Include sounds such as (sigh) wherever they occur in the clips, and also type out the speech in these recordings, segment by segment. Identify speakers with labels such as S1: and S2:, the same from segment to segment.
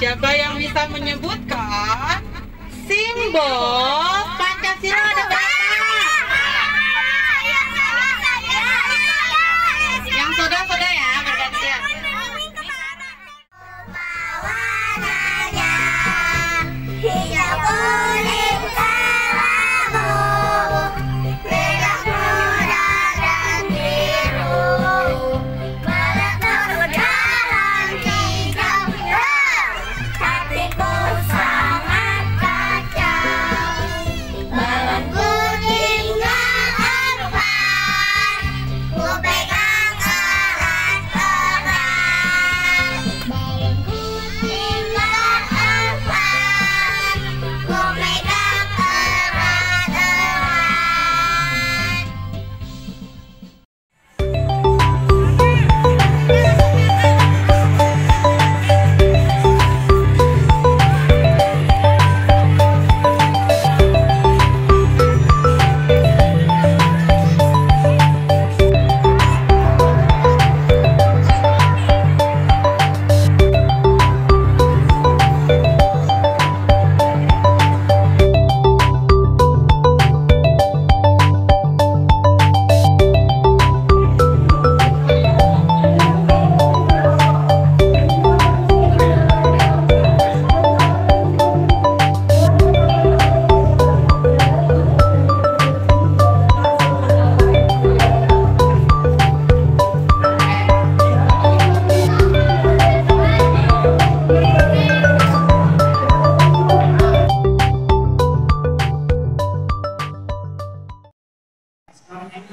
S1: Siapa yang bisa menyebutkan simbol Pancasila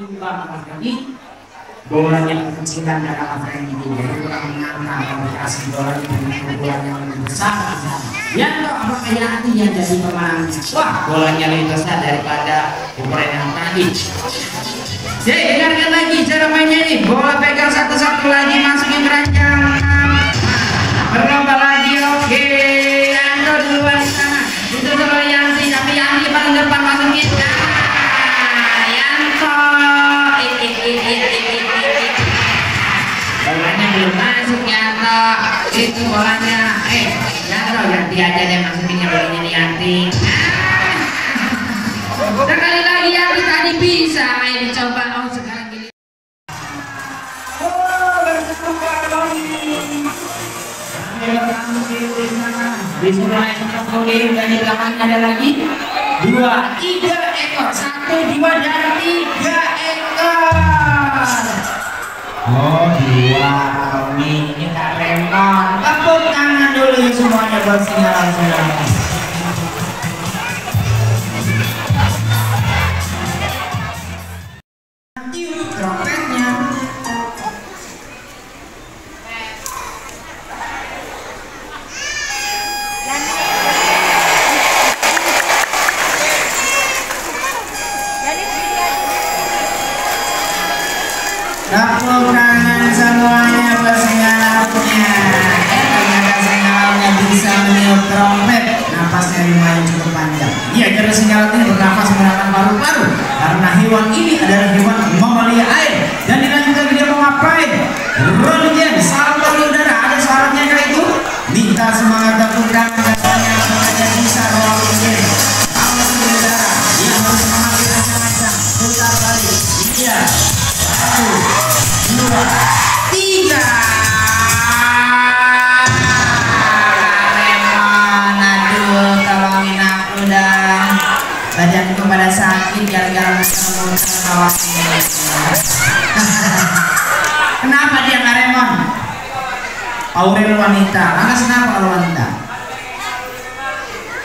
S2: Jadi bola yang kecilan dalam apa yang ini jadi kurang mengantar komunikasi bola dengan bola yang lebih besar ya toh apakah Yanti yang jadi pemenangnya? Wah bolanya lebih besar daripada ukuran yang tadi. Jadi dengarkan lagi cara mainnya ini. Bola pegang satu-satu lagi masukin keranjang berlomba lagi itu bolanya eh Yanto Yanti aja deh masukinnya bolanya nih Yanti sekali lagi Yanti tadi bisa main dicoba. Oh sekarang gini. Di sebelah ekor kuning dan di belakangnya ada lagi dua tiga ekor. Satu dua dan tiga ekor. Oh dua ini remon tepuk tangan dulu ya semuanya buat singalan Karena hewan ini adalah hewan mamalia air Badanku pada sakit gara-gara. (laughs) Kenapa dia nggak remon? Aurel wanita. Lantas kenapa kalau wanita?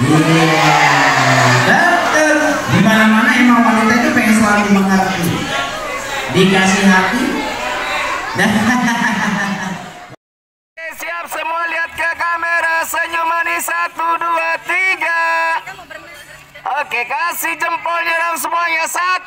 S2: Iya, betul. Di mana-mana emang wanita itu pengen selalu mengerti dikasih hati (laughs) dan
S3: kasih jempolnya dong semuanya. Satu